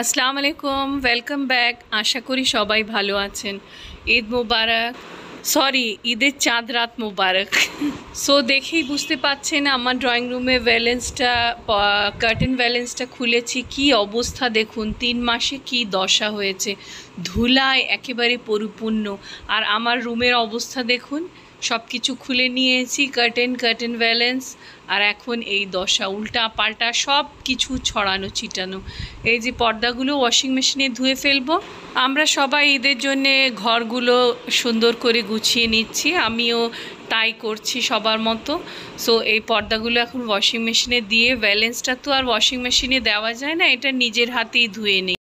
আসসালামু আলাইকুম welcome back আশা করি সবাই ভালো আছেন। ঈদ মুবারক। সরি ঈদের চাঁদ রাত মুবারক। সো দেখেই বুঝতে পাচ্ছেন আমার ড্রয়িং রুমে ব্যালেন্সটা কার্টেন ব্যালেন্সটা খুলেছি। কি অবস্থা দেখুন, তিন মাসে কি দশা হয়েছে। ধুলায় একেবারে পরিপূর্ণ। আর আমার রুমের অবস্থা দেখুন সব কিছু খুলে নিয়েছি কার্টেন কার্টেন ব্যালেন্স আর এখন এই দশা, উল্টা পাল্টা সব কিছু ছড়ানো, ছিটানো। এই যে পর্দাগুলো ওয়াশিং মেশিনে ধুয়ে ফেলব। আমরা সবাই ঈদের জন্যে ঘরগুলো সুন্দর করে গুছিয়ে নিচ্ছি। আমিও তাই করছি সবার মতো। সো এই পর্দাগুলো এখন ওয়াশিং মেশিনে দিয়ে ব্যালেন্সটা তো আর ওয়াশিং মেশিনে দেওয়া যায় না, এটা নিজের হাতেই ধুয়ে নিই।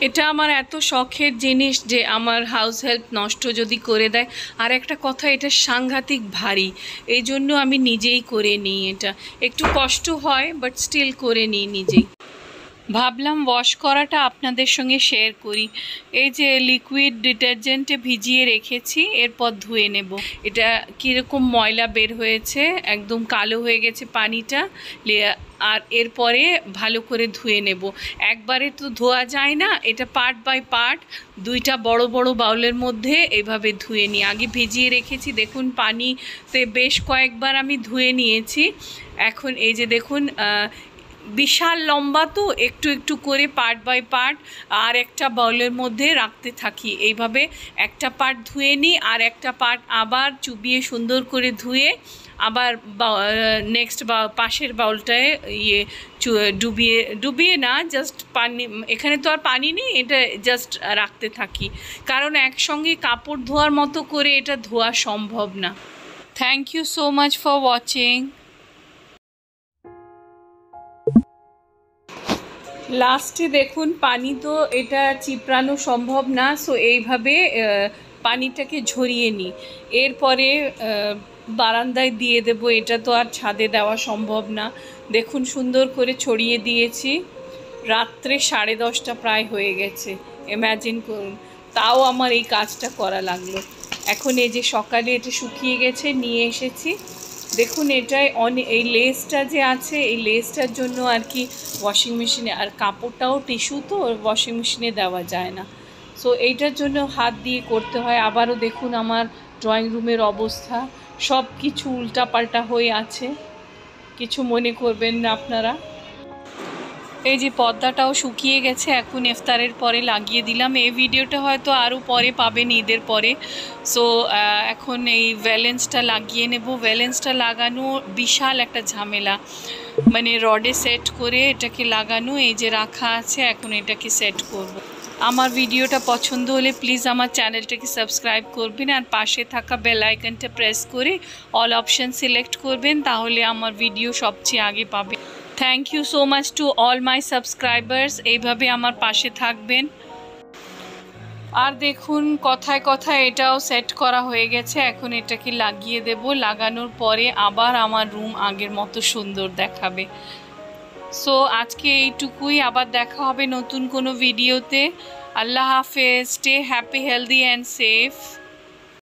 এটা আমার এত শখের জিনিস যে আমার হাউস হেল্প নষ্ট যদি করে দেয়। আর একটা কথা, এটা সাংঘাতিক ভারী। এই জন্য আমি নিজেই করে নিই এটা। একটু কষ্ট হয় বাট স্টিল করে নিই নিজেই। ভাবলাম ওয়াশ করাটা আপনাদের সঙ্গে শেয়ার করি। এই যে লিকুইড ডিটারজেন্টে ভিজিয়ে রেখেছি, এরপর ধুয়ে নেব। এটা কীরকম ময়লা বের হয়েছে, একদম কালো হয়ে গেছে পানিটা আর এরপরে ভালো করে ধুয়ে নেব। একবারে তো ধোয়া যায় না, এটা পার্ট বাই পার্ট দুইটা বড় বড় বাউলের মধ্যে এভাবে ধুয়ে নিই। আগে ভিজিয়ে রেখেছি, দেখুন পানিতে বেশ কয়েকবার আমি ধুয়ে নিয়েছি। এখন এই যে দেখুন বিশাল লম্বা তো, একটু একটু করে পার্ট বাই পার্ট আর একটা বাউলের মধ্যে রাখতে থাকি। এইভাবে একটা পার্ট ধুয়ে নিই আর একটা পার্ট আবার চুবিয়ে সুন্দর করে ধুয়ে আবার নেক্সট বা, পাশের বাউলটায় ইয়ে ডুবিয়ে ডুবিয়ে না জাস্ট পানি, এখানে তো আর পানি নেই, এটা জাস্ট রাখতে থাকি। কারণ একসঙ্গে কাপড় ধোয়ার মতো করে এটা ধোয়া সম্ভব না। Thank you so much for watching লাস্টে দেখুন, পানি তো এটা চিপড়ানো সম্ভব না সো এইভাবে পানিটাকে ঝরিয়ে নিই। এরপরে বারান্দায় দিয়ে দেব, এটা তো আর ছাদে দেওয়া সম্ভব না। দেখুন, সুন্দর করে ছড়িয়ে দিয়েছি। রাত্রে সাড়ে দশটা প্রায় হয়ে গেছে ইম্যাজিন করুন। তাও আমার এই কাজটা করা লাগল। এখন এই যে সকালে এটা শুকিয়ে গেছে, নিয়ে এসেছি। দেখুন, এটাই অনেক এই লেসটা যে আছে, এই লেসটার জন্য আর কি ওয়াশিং মেশিনে আর কাপড়টাও টিস্যু তো ওয়াশিং মেশিনে দেওয়া যায় না। সো এইটার জন্য হাত দিয়ে করতে হয়। আবারও দেখুন আমার ড্রয়িং রুমের অবস্থা। সব কিছু উল্টাপাল্টা হয়ে আছে। কিছু মনে করবেন না আপনারা। এই যে পর্দাটাও শুকিয়ে গেছে, এখন ইফতারের পরে লাগিয়ে দিলাম। এই ভিডিওটা হয়তো আরও পরে পাবেন ঈদের পরে। সো এখন এই ভ্যালেন্সটা লাগিয়ে নেব। ভ্যালেন্সটা লাগানো বিশাল একটা ঝামেলা। মানে রডে সেট করে এটাকে লাগানো, এই যে রাখা আছে, এখন এটাকে সেট করব। আমার ভিডিওটা পছন্দ হলে প্লিজ আমার চ্যানেলটাকে সাবস্ক্রাইব করবেন আর পাশে থাকা বেল আইকনটা প্রেস করে অল অপশান সিলেক্ট করবেন, তাহলে আমার ভিডিও সবচেয়ে আগে পাবে। Thank you so much to all my subscribers এইভাবে আমার পাশে থাকবেন আর দেখুন কথায় কথায় এটাও সেট করা হয়ে গেছে এখন এটাকে লাগিয়ে দেব লাগানোর পরে আবার আমার রুম আগের মতো সুন্দর দেখাবে সো আজকে এইটুকুই আবার দেখা হবে নতুন কোনো ভিডিওতে আল্লাহ হাফেজ stay happy healthy and safe